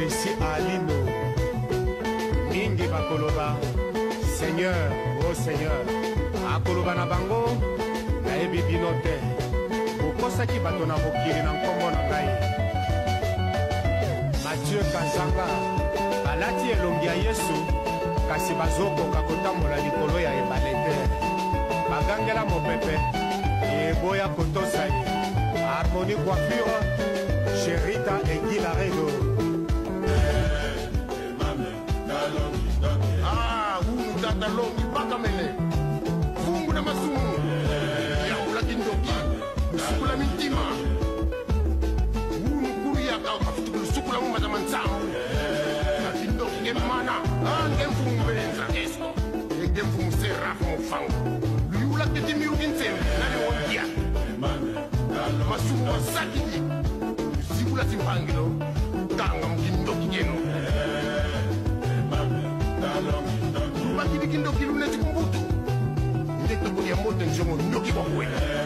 yesi alino mingi bakoloba seigneur o oh seigneur akoloba na bango nayebi bino te okosaki bato na mokili na nkombo na ngai mathieu kazanga balati elongi ya yesu kasi bazokoka kotambola likolo ya ebale te bagangela mopepe eboya kotosa ye harmoni coiffure sherita egilaredo kulima unkulu yakaw afutukulu suku lami umbazama nsango kanti ndoku kemana angemfumu benza l e eso engemfumu serafo mofango luyula ketimiyu kintsembi naliwondiya masuku masakili sikula simpangilo kanga mkindoki keno lubakili kindoki lunezikumbutu ndetokolia moto nzomo ndoki kwakwena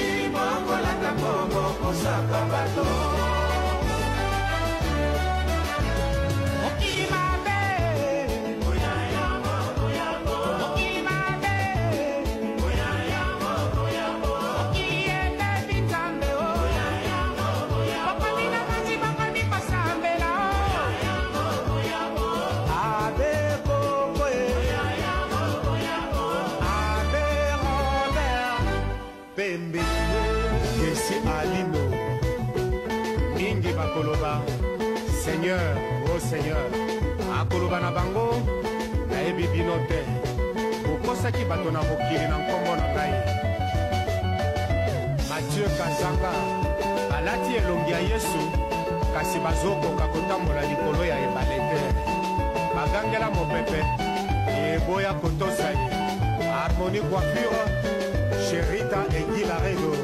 koloba seigneur o oh seigneur akoloba na bango nayebi bino te okosaki bato na mokili na nkombo na ngai mathieu kazanga alati elongi ya yesu kasi bazokoka kotambola likolo ya ebale te bagangela mopepe eboya kotosa ye harmoni coiffure sherita egilaredo